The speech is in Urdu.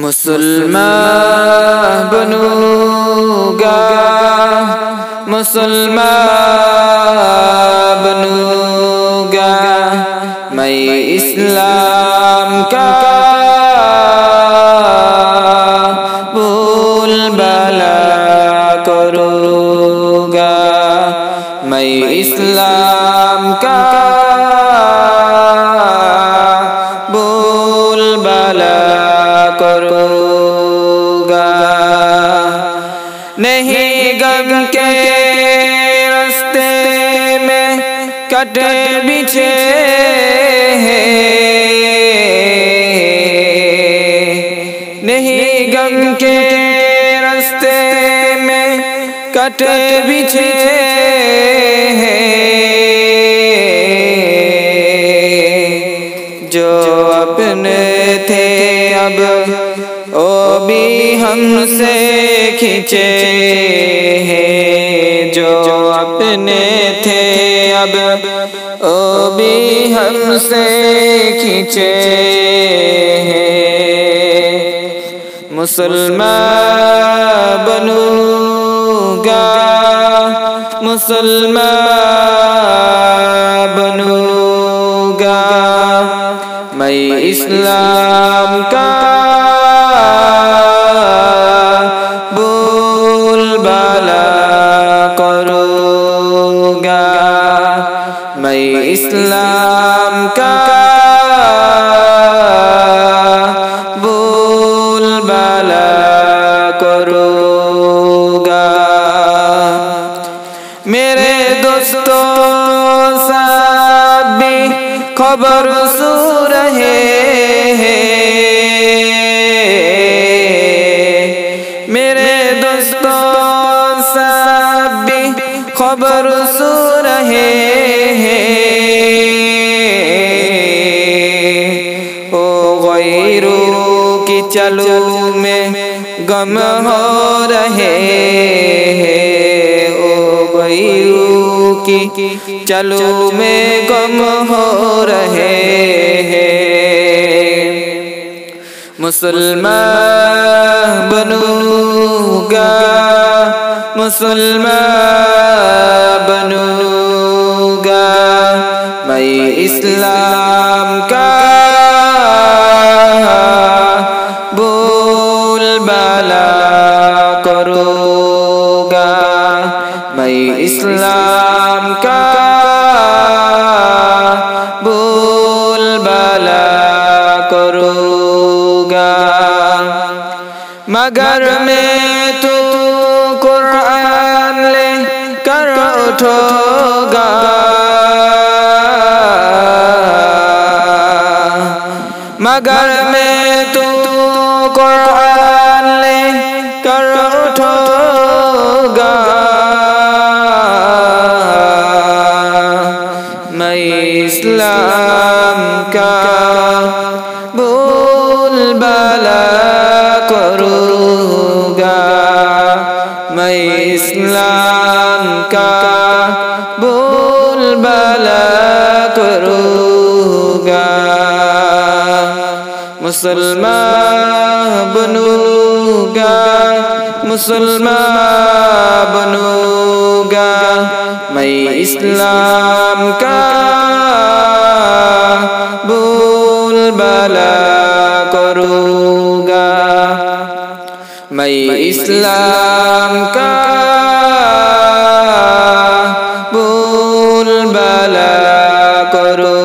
مسلمان بنوں گا مسلمان بنوں گا میں اسلام کا بول بالا کروں گا، میں اسلام کا کروں گا۔ نہیں گم کے رستے میں کٹے بچھے نہیں گم کے رستے میں کٹے بچھے جو اپنے اب او بھی ہم سے کھینچے ہیں جو اپنے تھے، اب او بھی ہم سے کھینچے ہیں۔ مسلمان بنوں گا مسلمان بنوں گا۔ میں اسلام کا بول بالا کروں گا۔ میں اسلام کا بول بالا کروں گا۔ میرے دوستوں سب بھی خبر سو۔ رہے میرے دوستوں، سب بھی خبر سو رہے ہیں۔ او غیرو کی چلو میں غم ہو رہے ہیں۔ او غیرو کی چلو میں غم ہو رہے مسلمان بنوں گا۔ مسلمان بنوں گا۔ میں اسلام کا بول بالا کروں۔ مگر میں تو قرآن لے کر اٹھو گا۔ مگر میں تو قرآن لے کر اٹھو گا۔ میں اسلام کا بول بالا۔ اسلام کا بول بالا کروں گا مسلمان بنوں گا مسلمان بنوں گا میں اسلام کا بول بالا کروں گا میں اسلام کا بالا